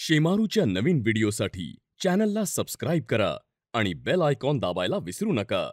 शेमारूच्या नवीन व्हिडिओसाठी चॅनलला सबस्क्राईब करा आणि बेल आयकॉन दाबायला विसरू नका.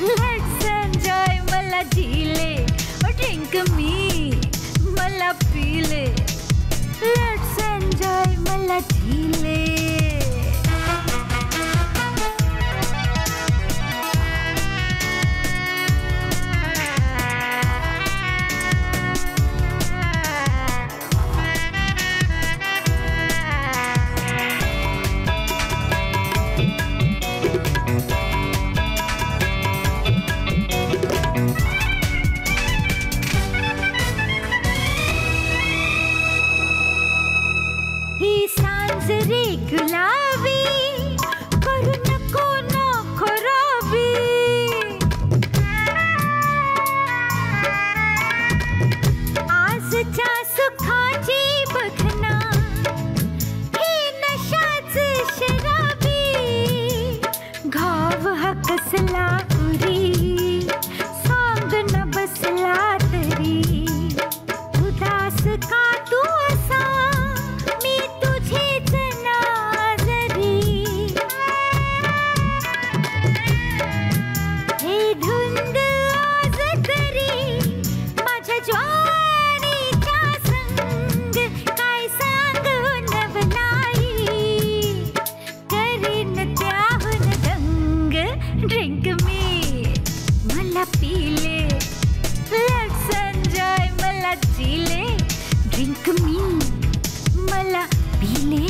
Let's enjoy, mala jile. Drink drink मला mala pile. Let's मला mala ही सांज रे गुलाबी ड्रिंक मी मला पिले लेट्स एन्जॉय मला ज़िले। ड्रिंक मी मला पिले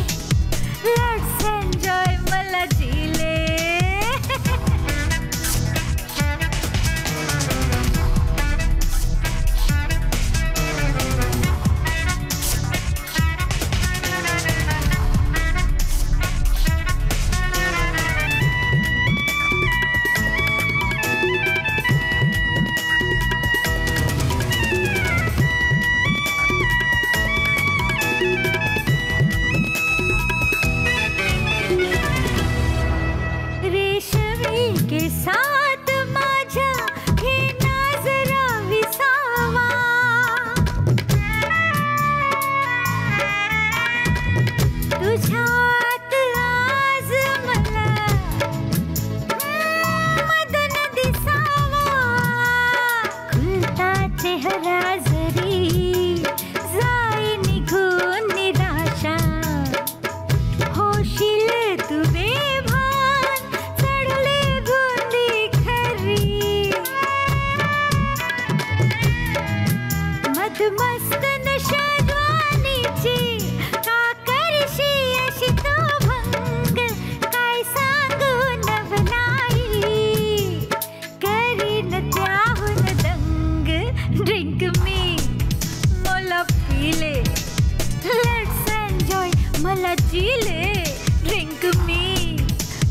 मला जीले ड्रिंक मी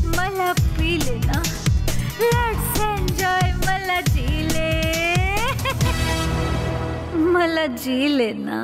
मला पिले ना। लेट्स एन्जॉय मला जीले। मला जीले ना।